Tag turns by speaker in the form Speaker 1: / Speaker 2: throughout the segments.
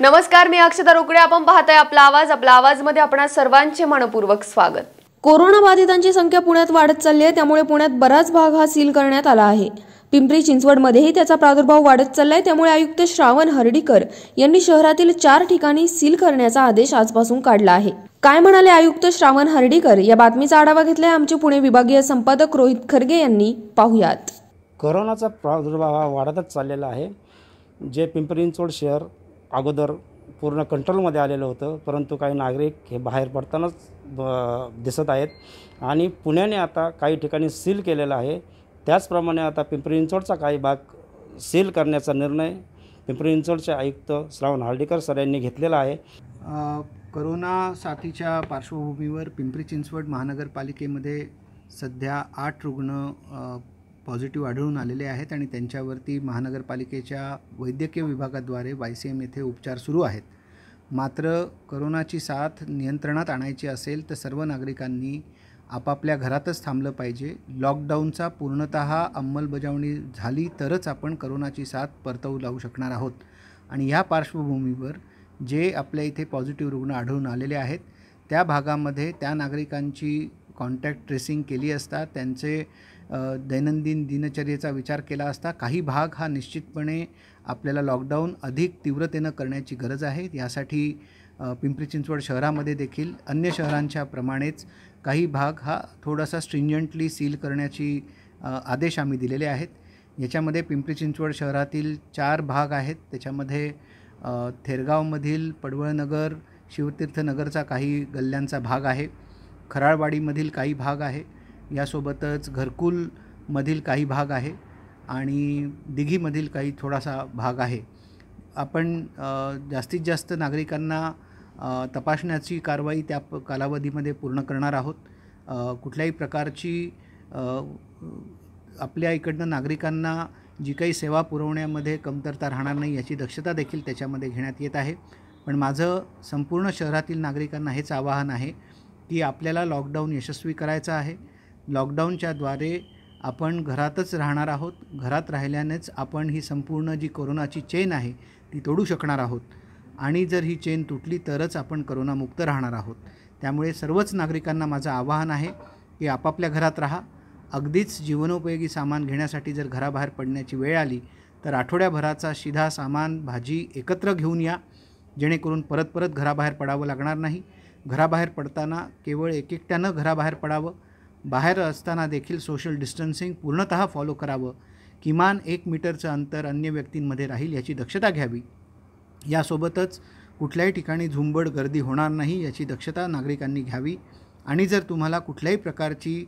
Speaker 1: नमस्कार मी अक्षता रोकडे. आपण पाहताय आपला आवाज. आपला आवाजमध्ये आपणा सर्वांचे मनपूर्वक स्वागत.
Speaker 2: कोरोना बाधितांची संख्या पुण्यात वाढत चालली आहे. त्यामुळे पुण्यात बराच भाग हा सील करण्यात आला आहे. पिंपरी चिंचवडमध्येही त्याचा प्रादुर्भाव वाढत चाललाय. त्यामुळे आयुक्त श्रावण हर्डीकर यांनी शहरातील चार ठिकाणी सील करण्याचा आदेश आजपासून काढला आहे. काय म्हणाले आयुक्त श्रावण हर्डीकर? या बातमीचा आढावा घेतलाय आमचे पुणे विभागीय संपादक रोहित खरगे यांनी. पाहुयात.
Speaker 3: करोनाचा प्रादुर्भाव हा वाढतच चाललेला आहे. जे पिंपरी चिंचवड शहर अगोदर पूर्ण कंट्रोलमध्ये आलेलं होतं परंतु काही नागरिक हे बाहेर पडतानाच ब- दिसत आहेत. आणि पुण्याने आता काही ठिकाणी सील केलेलं आहे. त्याचप्रमाणे आता पिंपरी चिंचवडचा काही भाग सील करण्याचा निर्णय पिंपरी चिंचवडचे आयुक्त श्रावण हर्डीकर सर यांनी घेतलेला आहे.
Speaker 4: करोना साथीच्या पार्श्वभूमीवर पिंपरी चिंचवड महानगरपालिकेमध्ये सध्या आठ रुग्ण पॉझिटिव्ह आढळून आलेले आहेत आणि त्यांच्यावरती महानगरपालिकेच्या वैद्यकीय विभागाद्वारे वाय सी एम येथे उपचार सुरू आहेत. मात्र करोनाची साथ नियंत्रणात आणायची असेल तर सर्व नागरिकांनी आपापल्या घरातच थांबलं पाहिजे. लॉकडाऊनचा पूर्णतः अंमलबजावणी झाली तरच आपण करोनाची साथ परतवू लावू शकणार आहोत. आणि ह्या पार्श्वभूमीवर जे आपल्या इथे पॉझिटिव्ह रुग्ण आढळून आलेले आहेत त्या भागामध्ये त्या नागरिकांची कॉन्टॅक्ट ट्रेसिंग केली असता त्यांचे दैनंदिन दिनचर्येचा विचार केला असता काही भाग हा निश्चितपणे आपल्याला लॉकडाऊन अधिक तीव्रतेनं करण्याची गरज आहे. यासाठी पिंपरी चिंचवड शहरामध्ये देखील अन्य शहरांच्या प्रमाणेच काही भाग हा थोडासा स्ट्रिंजंटली सील करण्याची आदेश आम्ही दिलेले आहेत. याच्यामध्ये पिंपरी चिंचवड शहरातील चार भाग आहेत. त्याच्यामध्ये थेरगावमधील पडवळनगर शिवतीर्थनगरचा काही गल्ल्यांचा भाग आहे. खराळवाडीमधील काही भाग आहे. यासोबतच घरकुलमधील काही भाग आहे आणि दिघीमधील काही थोडासा भाग आहे. आपण जास्तीत जास्त नागरिकांना तपासण्याची कारवाई त्या प- कालावधीमध्ये पूर्ण करणार आहोत. कुठल्याही प्रकारची आपल्या इकडनं नागरिकांना जी काही सेवा पुरवण्यामध्ये कमतरता राहणार नाही याची दक्षता देखील त्याच्यामध्ये घेण्यात येत आहे. पण माझं संपूर्ण शहरातील नागरिकांना हेच आवाहन आहे की आपल्याला लॉकडाऊन यशस्वी करायचं आहे. लॉकडाऊनच्याद्वारे आपण घरातच राहणार आहोत. घरात राहिल्यानेच आपण ही संपूर्ण जी कोरोनाची चेन आहे ती तोडू शकणार आहोत. आणि जर ही चेन तुटली तरच आपण करोनामुक्त राहणार आहोत. त्यामुळे सर्वच नागरिकांना माझं आवाहन आहे की आपापल्या घरात राहा. अगदीच जीवनोपयोगी सामान घेण्यासाठी जर घराबाहेर पडण्याची वेळ आली तर आठवड्याभराचा शिधा सामान भाजी एकत्र घेऊन या. जेणेकरून परत परत घराबाहेर पडावं लागणार नाही. घराबाहेर पडताना केवळ एक एकट्यानं घराबाहेर पडावं. बाहेर असताना देखील सोशल डिस्टन्सिंग पूर्णतः फॉलो करावं. किमान एक मीटरचं अंतर अन्य व्यक्तींमध्ये राहील याची दक्षता घ्यावी. यासोबतच कुठल्याही ठिकाणी झुंबड गर्दी होणार नाही याची दक्षता नागरिकांनी घ्यावी. आणि जर तुम्हाला कुठल्याही प्रकारची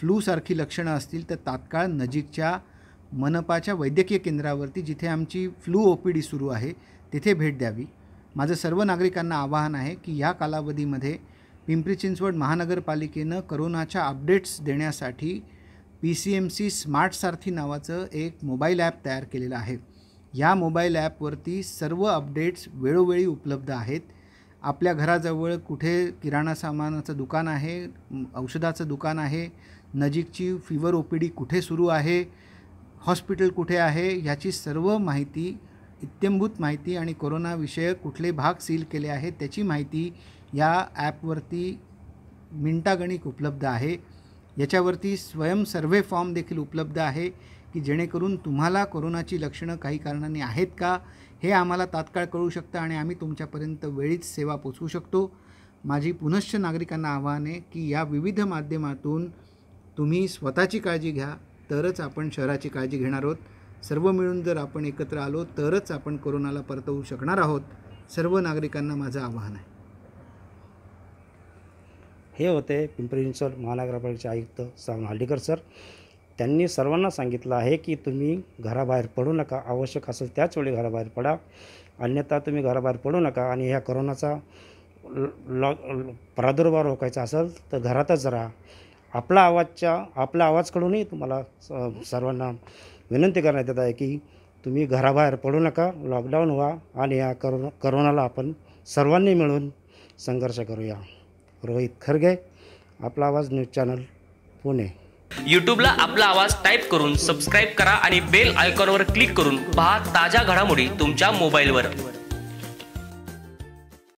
Speaker 4: फ्लूसारखी लक्षणं असतील तर तात्काळ नजीकच्या मनपाच्या वैद्यकीय केंद्रावरती जिथे आमची फ्लू ओ पी डी सुरू आहे तिथे भेट द्यावी. माझं सर्व नागरिकांना आवाहन आहे की या कालावधीमध्ये पिंपरी चिंचवड महानगरपालिकेनं करोनाच्या अपडेट्स देण्यासाठी P C M C smart Sarathi नावाचं एक मोबाईल ॲप तयार केलेलं आहे. या मोबाईल ॲपवरती सर्व अपडेट्स वेळोवेळी उपलब्ध आहेत. आपल्या घराजवळ कुठे किराणा सामानाचं दुकान आहे औषधाचं दुकान आहे नजीकची फिवर ओ पी डी कुठे सुरू आहे हॉस्पिटल कुठे आहे ह्याची सर्व माहिती इत्यंभूत माहिती आणि कोरोनाविषयक कुठले भाग सील केले आहेत त्याची माहिती या ॲपवरती मिनटागणिक उपलब्ध आहे. याच्यावरती स्वयं सर्वे फॉर्म देखील उपलब्ध आहे की जेणेकरून तुम्हाला कोरोनाची लक्षणं काही कारणाने आहेत का हे आम्हाला तात्काळ कळू शकतं आणि आम्ही तुमच्यापर्यंत वेळीच सेवा पोचवू शकतो. माझी पुनश्च नागरिकांना आव्हान आहे की या विविध माध्यमातून तुम्ही स्वतःची काळजी घ्या तरच आपण शहराची काळजी घेणार आहोत. सर्व मिळून जर आपण एकत्र आलो तरच आपण कोरोनाला परतवू शकणार आहोत. सर्व नागरिकांना माझं आवाहन आहे.
Speaker 3: हे होते पिंपरी चिंचवड महानगरपालिकेचे आयुक्त श्रावण हल्डीकर सर. त्यांनी सर्वांना सांगितलं आहे की तुम्ही घराबाहेर पडू नका. आवश्यक असेल त्याच वेळी घराबाहेर पडा. अन्यथा तुम्ही घराबाहेर पडू नका आणि ह्या करोनाचा लॉ प्रादुर्भाव रोखायचा असेल तर घरातच राहा. आपला आवाजच्या आपल्या आवाजकडूनही तुम्हाला स- सर्वांना विनंती करण्यात येत आहे की तुम्ही घराबाहेर पडू नका लॉकडाऊन व्हा आणि या करो करोनाला आपण सर्वांनी मिळून संघर्ष करूया. रोहित खरगे आपला आवाज न्यूज चॅनल पुणे.
Speaker 5: यूट्यूबला आपला आवाज टाईप करून सबस्क्राईब करा आणि बेल आयकॉनवर क्लिक करून पहा ताज्या घडामोडी तुमच्या मोबाईलवर.